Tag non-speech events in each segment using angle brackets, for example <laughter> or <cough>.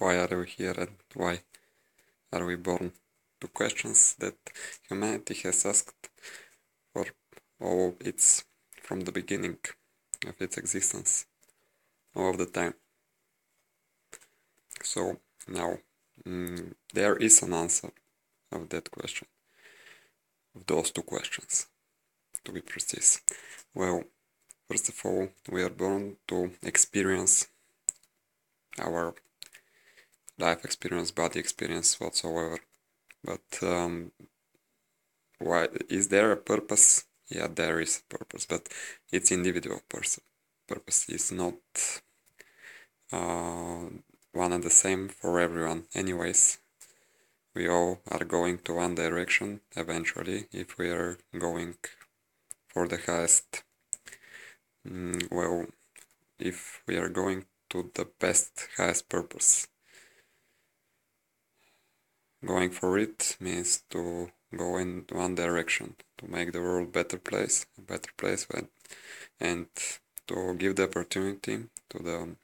why are we here and why are we born? Two questions that humanity has asked for all its from the beginning of its existence, all of the time. So now mm, there is an answer of that question, of those two questions, to be precise. Well, first of all, we are born to experience our life experience, body experience, whatsoever. But um, why is there a purpose? Yeah, there is a purpose, but it's individual person. Purpose is not uh, one and the same for everyone. Anyways, we all are going to one direction eventually if we are going for the highest. Mm, well, if we are going to the best, highest purpose. Going for it means to go in one direction, to make the world better place, a better place, and to give the opportunity to the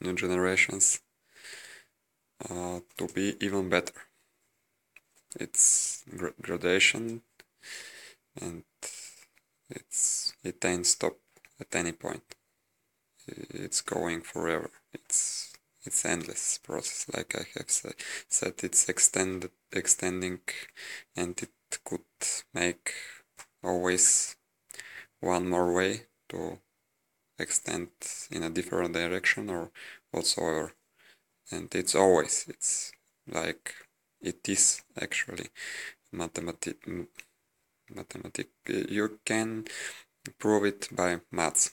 new generations uh, to be even better. It's gr gradation, and it's it ain't stop at any point it's going forever. It's it's endless process, like I have say, said. It's extended, extending, and it could make always one more way to extend in a different direction or whatsoever. And it's always it's like it is actually mathematic. Mathematic. You can prove it by maths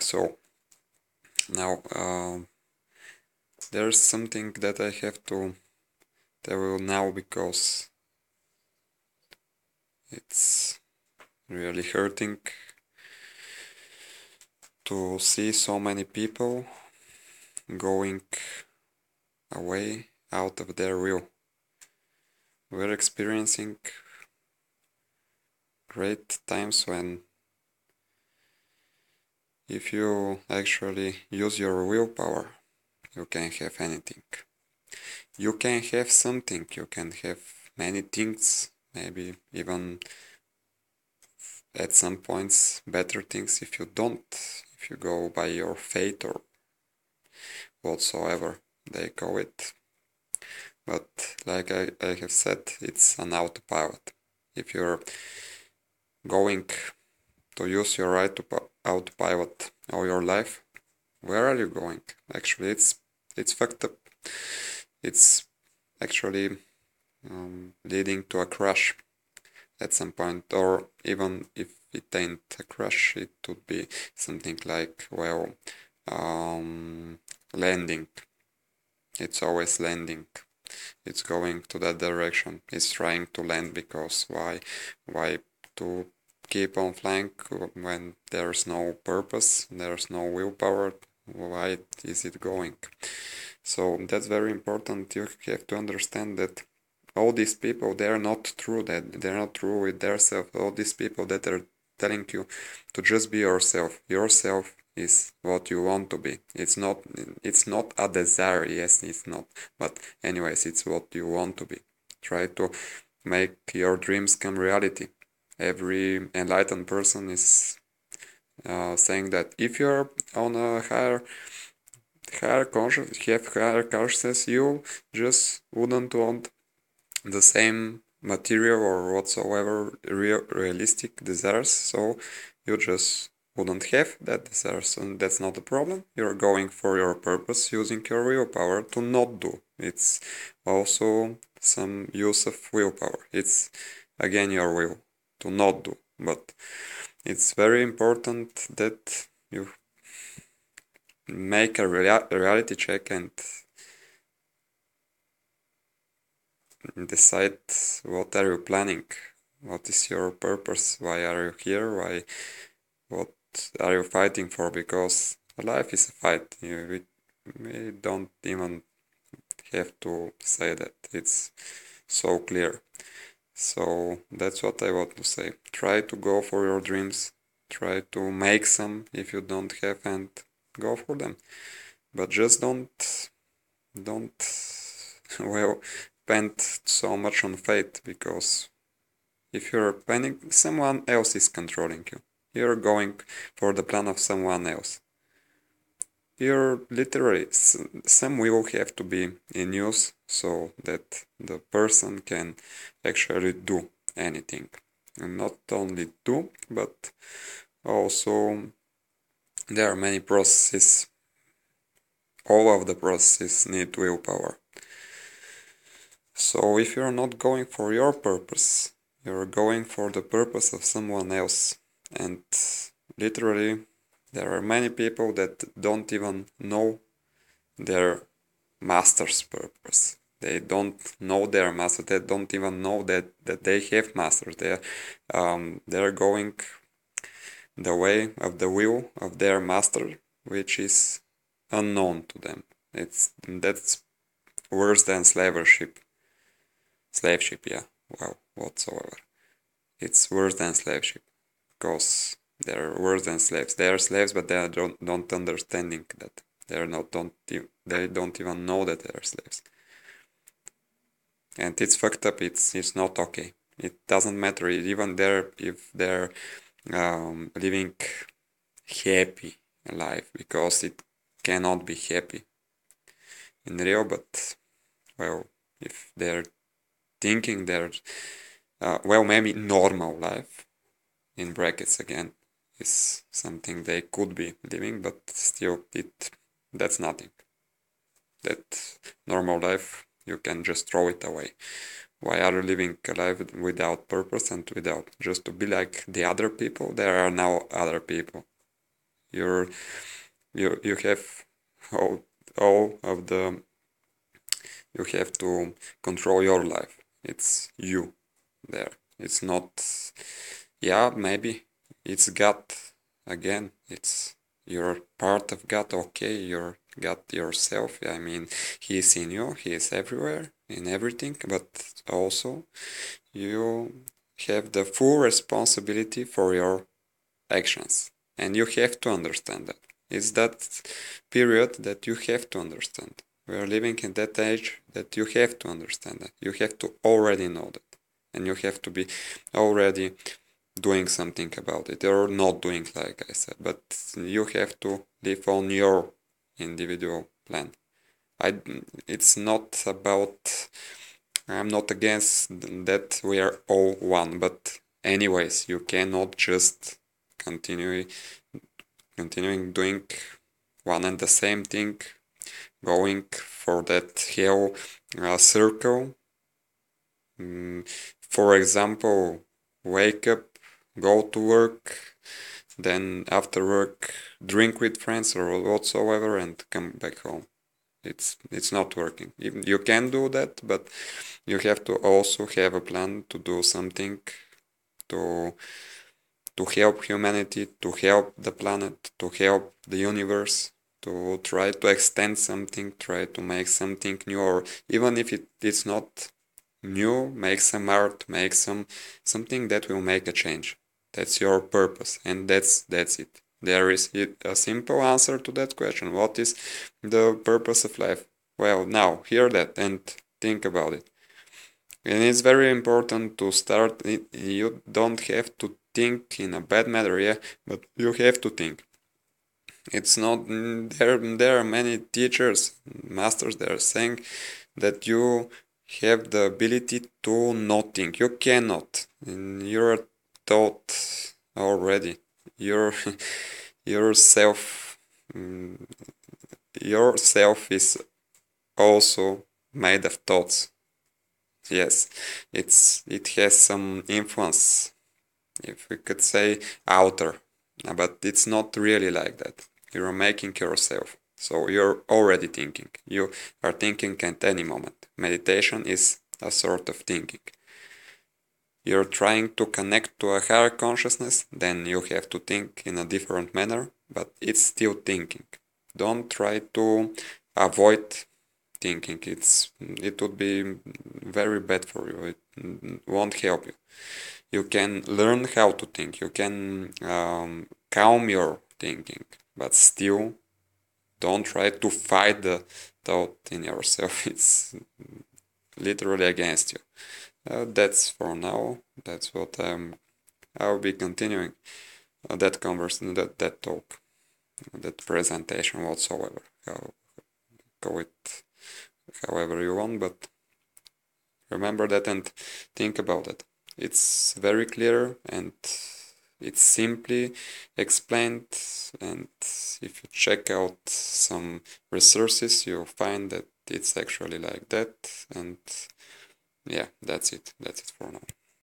so now uh, there's something that I have to tell you now because it's really hurting to see so many people going away out of their will. We're experiencing great times when if you actually use your willpower, you can have anything. You can have something, you can have many things, maybe even at some points better things if you don't, if you go by your fate or whatsoever they call it. But like I, I have said, it's an autopilot. If you're going to use your right to autopilot all your life, where are you going? Actually, it's it's fucked up. It's actually um, leading to a crash at some point, or even if it ain't a crash, it would be something like well, um, landing. It's always landing. It's going to that direction. It's trying to land because why? Why to keep on flying when there's no purpose, there's no willpower, why is it going? So that's very important. You have to understand that all these people they're not true that they're not true with their self. All these people that are telling you to just be yourself. Yourself is what you want to be. It's not it's not a desire, yes it's not. But anyways it's what you want to be. Try to make your dreams come reality every enlightened person is uh, saying that if you're on a higher higher conscious have higher consciousness you just wouldn't want the same material or whatsoever real, realistic desires. So you just wouldn't have that desires and that's not a problem. You're going for your purpose using your willpower to not do. It's also some use of willpower. It's again your will to not do. But it's very important that you make a rea reality check and decide what are you planning? What is your purpose? Why are you here? Why what are you fighting for? Because life is a fight. We, we don't even have to say that. It's so clear so that's what I want to say. Try to go for your dreams. Try to make some if you don't have and go for them. but just don't don't <laughs> well spend so much on fate because if you're planning someone else is controlling you you're going for the plan of someone else you're literally some will have to be in use so that the person can actually do anything. And not only do but also there are many processes. All of the processes need willpower. So if you're not going for your purpose you're going for the purpose of someone else. And literally there are many people that don't even know their master's purpose. They don't know their master. They don't even know that, that they have masters. They um, they're going the way of the will of their master, which is unknown to them. It's that's worse than slaveship. Slaveship, yeah. Well, whatsoever. It's worse than slaveship because they're worse than slaves. They are slaves, but they don't don't understanding that they're not don't they don't even know that they are slaves. And it's fucked up. It's it's not okay. It doesn't matter even there if they're um, living happy life because it cannot be happy in real. But well, if they're thinking they're uh, well maybe normal life in brackets again is something they could be living, but still it that's nothing. That normal life you can just throw it away. Why are you living a life without purpose and without just to be like the other people? There are now other people. You're you you have all all of the you have to control your life. It's you there. It's not yeah, maybe it's God again. It's you're part of God. Okay, you're God yourself. I mean, He is in you. He is everywhere in everything. But also, you have the full responsibility for your actions, and you have to understand that. It's that period that you have to understand. We are living in that age that you have to understand that. You have to already know that. And you have to be already doing something about it or not doing like I said. But you have to live on your individual plan. I it's not about I'm not against that we are all one but anyways you cannot just continue continuing doing one and the same thing going for that hell uh, circle. Mm, for example wake up go to work, then after work drink with friends or whatsoever and come back home. It's it's not working. You can do that, but you have to also have a plan to do something to to help humanity, to help the planet, to help the universe, to try to extend something, try to make something new, or even if it, it's not new, make some art, make some something that will make a change. That's your purpose, and that's that's it. There is a simple answer to that question. What is the purpose of life? Well, now hear that and think about it. And it's very important to start. You don't have to think in a bad manner, yeah, but you have to think. It's not there. There are many teachers, masters. They are saying that you have the ability to not think. You cannot. You're thought already. Your <laughs> yourself mm, yourself is also made of thoughts. Yes, it's it has some influence, if we could say outer, but it's not really like that. You're making yourself. So you're already thinking. You are thinking at any moment. Meditation is a sort of thinking you're trying to connect to a higher consciousness, then you have to think in a different manner, but it's still thinking. Don't try to avoid thinking. It's it would be very bad for you. It won't help you. You can learn how to think. You can um, calm your thinking, but still don't try to fight the thought in yourself <laughs> it's literally against you uh, that's for now. That's what i'm i'll be continuing uh, that conversation that that talk that presentation whatsoever. How, go it however you want but remember that and think about it. It's very clear and it's simply explained and if you check out some resources you'll find that it's actually like that and yeah that's it. That's it for now